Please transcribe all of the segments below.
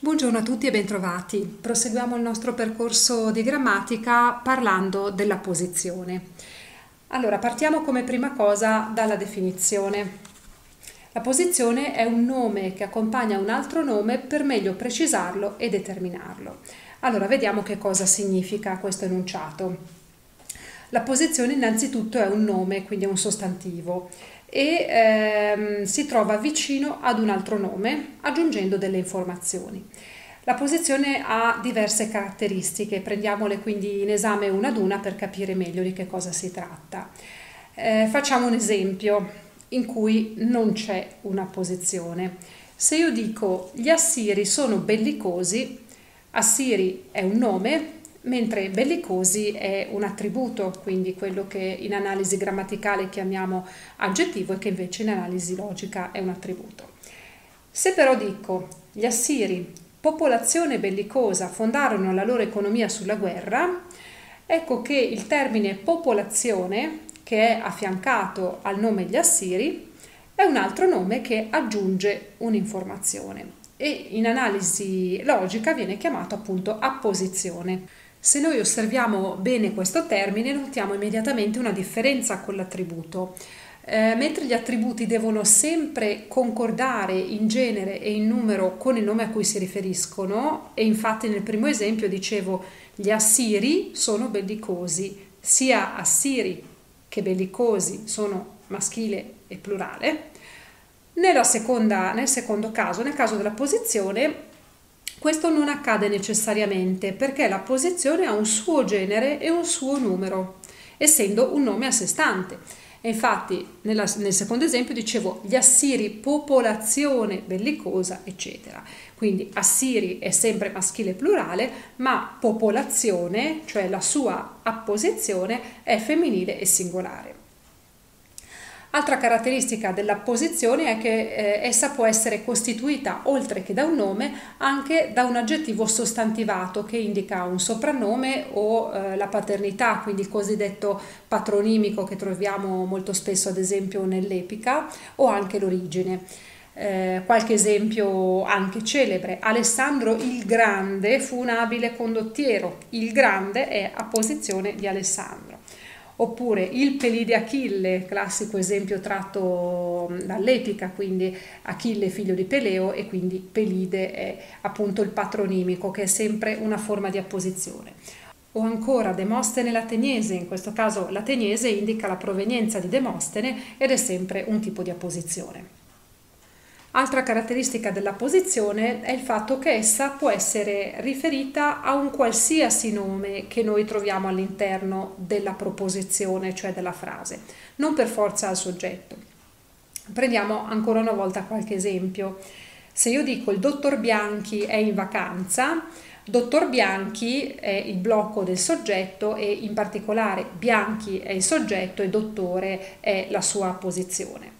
Buongiorno a tutti e bentrovati. Proseguiamo il nostro percorso di grammatica parlando della posizione. Allora, partiamo come prima cosa dalla definizione. La posizione è un nome che accompagna un altro nome per meglio precisarlo e determinarlo. Allora, vediamo che cosa significa questo enunciato. La posizione innanzitutto è un nome, quindi è un sostantivo e ehm, si trova vicino ad un altro nome aggiungendo delle informazioni. La posizione ha diverse caratteristiche, prendiamole quindi in esame una ad una per capire meglio di che cosa si tratta. Eh, facciamo un esempio in cui non c'è una posizione. Se io dico gli assiri sono bellicosi, assiri è un nome, mentre bellicosi è un attributo, quindi quello che in analisi grammaticale chiamiamo aggettivo e che invece in analisi logica è un attributo. Se però dico gli assiri popolazione bellicosa fondarono la loro economia sulla guerra, ecco che il termine popolazione, che è affiancato al nome gli Assiri, è un altro nome che aggiunge un'informazione e in analisi logica viene chiamato appunto apposizione. Se noi osserviamo bene questo termine notiamo immediatamente una differenza con l'attributo. Eh, mentre gli attributi devono sempre concordare in genere e in numero con il nome a cui si riferiscono, e infatti nel primo esempio dicevo gli assiri sono bellicosi, sia assiri che bellicosi sono maschile e plurale. Seconda, nel secondo caso, nel caso della posizione, questo non accade necessariamente perché la posizione ha un suo genere e un suo numero, essendo un nome a sé stante. E infatti nella, nel secondo esempio dicevo gli assiri popolazione bellicosa eccetera. Quindi assiri è sempre maschile plurale, ma popolazione, cioè la sua apposizione, è femminile e singolare. Altra caratteristica della posizione è che eh, essa può essere costituita, oltre che da un nome, anche da un aggettivo sostantivato che indica un soprannome o eh, la paternità, quindi il cosiddetto patronimico che troviamo molto spesso ad esempio nell'epica, o anche l'origine. Eh, qualche esempio anche celebre. Alessandro il Grande fu un abile condottiero. Il Grande è a posizione di Alessandro oppure il pelide Achille, classico esempio tratto dall'epica, quindi Achille figlio di Peleo e quindi Pelide è appunto il patronimico che è sempre una forma di apposizione. O ancora Demostene l'Ateniese, in questo caso l'Ateniese indica la provenienza di Demostene ed è sempre un tipo di apposizione. Altra caratteristica della posizione è il fatto che essa può essere riferita a un qualsiasi nome che noi troviamo all'interno della proposizione, cioè della frase, non per forza al soggetto. Prendiamo ancora una volta qualche esempio. Se io dico il dottor Bianchi è in vacanza, dottor Bianchi è il blocco del soggetto e in particolare Bianchi è il soggetto e dottore è la sua posizione.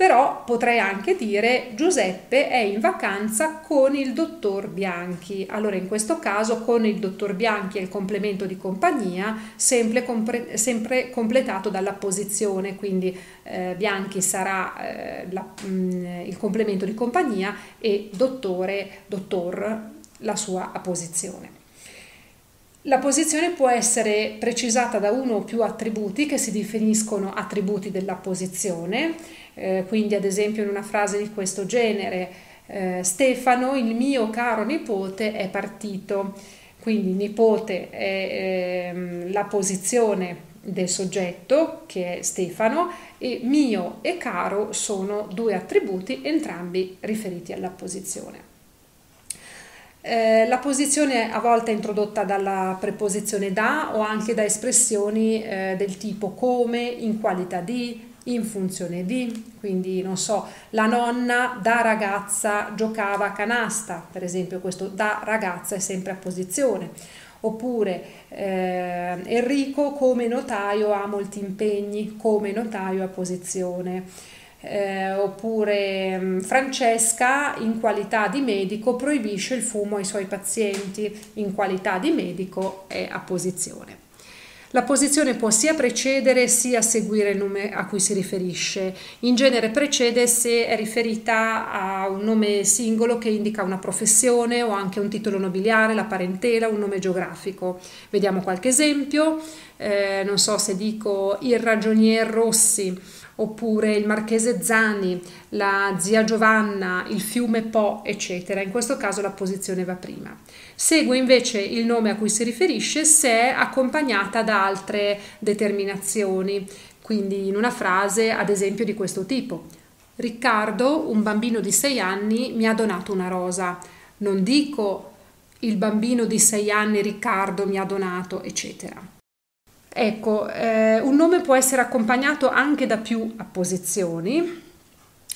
Però potrei anche dire Giuseppe è in vacanza con il dottor Bianchi. Allora in questo caso con il dottor Bianchi è il complemento di compagnia, sempre, compre- sempre completato dalla posizione, quindi eh, Bianchi sarà eh, la, mh, mm, il complemento di compagnia e dottore, dottor, la sua apposizione. La posizione può essere precisata da uno o più attributi che si definiscono attributi della posizione, eh, quindi ad esempio in una frase di questo genere eh, Stefano, il mio caro nipote, è partito, quindi nipote è eh, la posizione del soggetto che è Stefano e mio e caro sono due attributi entrambi riferiti alla posizione. Eh, la posizione a volte è introdotta dalla preposizione da o anche da espressioni eh, del tipo come, in qualità di, in funzione di, quindi non so, la nonna da ragazza giocava a canasta, per esempio questo da ragazza è sempre a posizione, oppure eh, Enrico come notaio ha molti impegni, come notaio a posizione. Eh, oppure mh, mm, Francesca in qualità di medico proibisce il fumo ai suoi pazienti, in qualità di medico è a posizione. La posizione può sia precedere sia seguire il nome a cui si riferisce. In genere precede se è riferita a un nome singolo che indica una professione o anche un titolo nobiliare, la parentela, un nome geografico. Vediamo qualche esempio. Eh, non so se dico il ragionier Rossi oppure il marchese Zani, la zia Giovanna, il fiume Po, eccetera. In questo caso la posizione va prima. Segue invece il nome a cui si riferisce se è accompagnata da altre determinazioni, quindi in una frase ad esempio di questo tipo. Riccardo, un bambino di 6 anni, mi ha donato una rosa. Non dico il bambino di 6 anni Riccardo mi ha donato, eccetera. Ecco, eh, un nome può essere accompagnato anche da più apposizioni.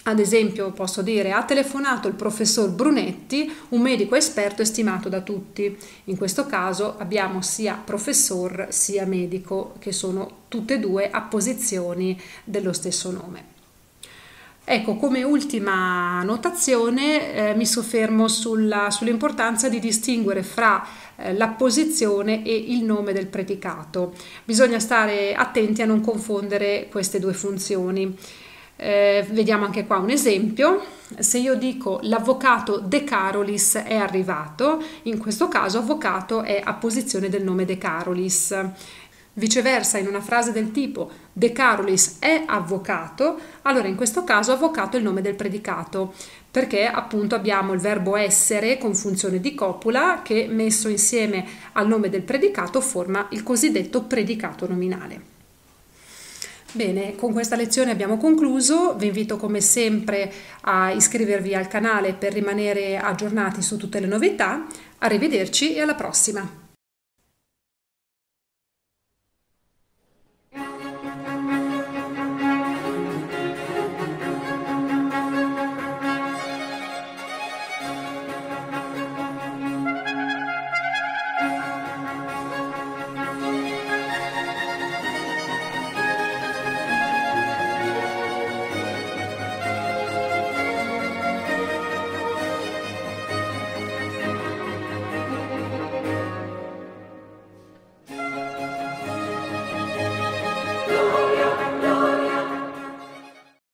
Ad esempio, posso dire ha telefonato il professor Brunetti, un medico esperto e stimato da tutti. In questo caso abbiamo sia professor sia medico, che sono tutte e due apposizioni dello stesso nome. Ecco, come ultima notazione eh, mi soffermo sulla, sull'importanza di distinguere fra eh, l'apposizione e il nome del predicato. Bisogna stare attenti a non confondere queste due funzioni. Eh, vediamo anche qua un esempio. Se io dico l'avvocato De Carolis è arrivato, in questo caso avvocato è apposizione del nome De Carolis. Viceversa, in una frase del tipo De Carolis è avvocato, allora in questo caso avvocato è il nome del predicato, perché appunto abbiamo il verbo essere con funzione di copula che messo insieme al nome del predicato forma il cosiddetto predicato nominale. Bene, con questa lezione abbiamo concluso, vi invito come sempre a iscrivervi al canale per rimanere aggiornati su tutte le novità, arrivederci e alla prossima!